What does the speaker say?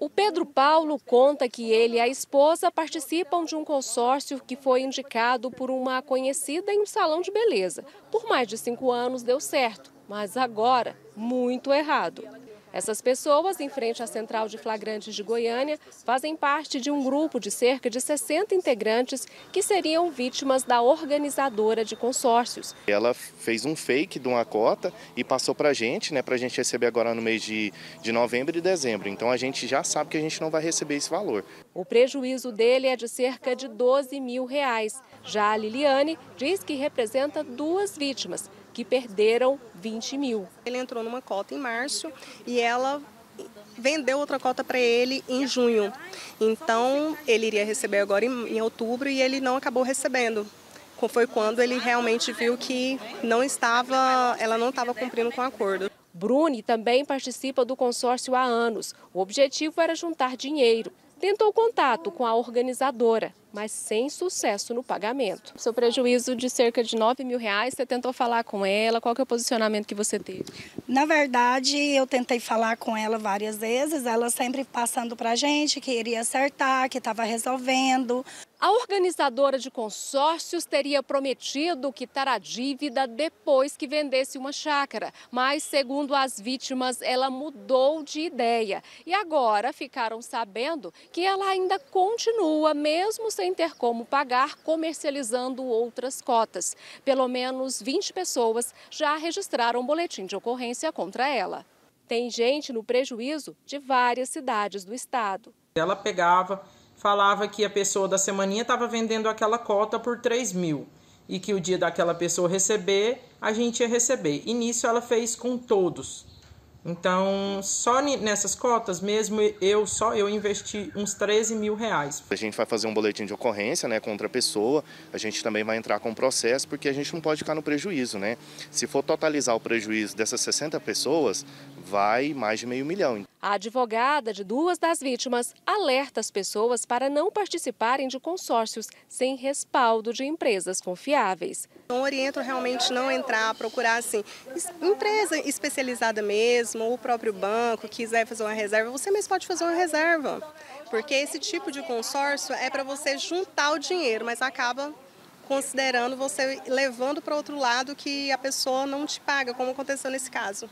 O Pedro Paulo conta que ele e a esposa participam de um consórcio que foi indicado por uma conhecida em um salão de beleza. Por mais de cinco anos deu certo, mas agora muito errado. Essas pessoas, em frente à Central de Flagrantes de Goiânia, fazem parte de um grupo de cerca de 60 integrantes que seriam vítimas da organizadora de consórcios. Ela fez um fake de uma cota e passou para a gente, né, para a gente receber agora no mês de, de novembro e dezembro. Então a gente já sabe que a gente não vai receber esse valor. O prejuízo dele é de cerca de 12 mil reais. Já a Liliane diz que representa duas vítimas que perderam 20 mil. Ele entrou numa cota em março e ela vendeu outra cota para ele em junho. Então, ele iria receber agora em, em, outubro e ele não acabou recebendo. Foi quando ele realmente viu que não estava, ela não estava cumprindo com o acordo. Bruni também participa do consórcio há anos. O objetivo era juntar dinheiro. Tentou contato com a organizadora, mas sem sucesso no pagamento. Seu prejuízo de cerca de 9 mil reais, você tentou falar com ela? Qual que é o posicionamento que você teve? Na verdade, eu tentei falar com ela várias vezes, ela sempre passando para a gente que iria acertar, que estava resolvendo. A organizadora de consórcios teria prometido quitar a dívida depois que vendesse uma chácara, mas, segundo as vítimas, ela mudou de ideia. E agora ficaram sabendo que ela ainda continua, mesmo sem ter como pagar, comercializando outras cotas. Pelo menos 20 pessoas já registraram um boletim de ocorrência contra ela. Tem gente no prejuízo de várias cidades do estado. Ela pegava falava que a pessoa da semaninha estava vendendo aquela cota por 3 mil e que o dia daquela pessoa receber, a gente ia receber. E nisso ela fez com todos. Então, só nessas cotas mesmo, eu só eu investi uns 13 mil reais. A gente vai fazer um boletim de ocorrência né, contra a pessoa, a gente também vai entrar com processo, porque a gente não pode ficar no prejuízo. Né? Se for totalizar o prejuízo dessas 60 pessoas, vai mais de meio milhão. A advogada de duas das vítimas alerta as pessoas para não participarem de consórcios sem respaldo de empresas confiáveis. Não oriento realmente não entrar, procurar assim, empresa especializada mesmo, ou o próprio banco, quiser fazer uma reserva, você mesmo pode fazer uma reserva. Porque esse tipo de consórcio é para você juntar o dinheiro, mas acaba considerando você levando para outro lado que a pessoa não te paga, como aconteceu nesse caso.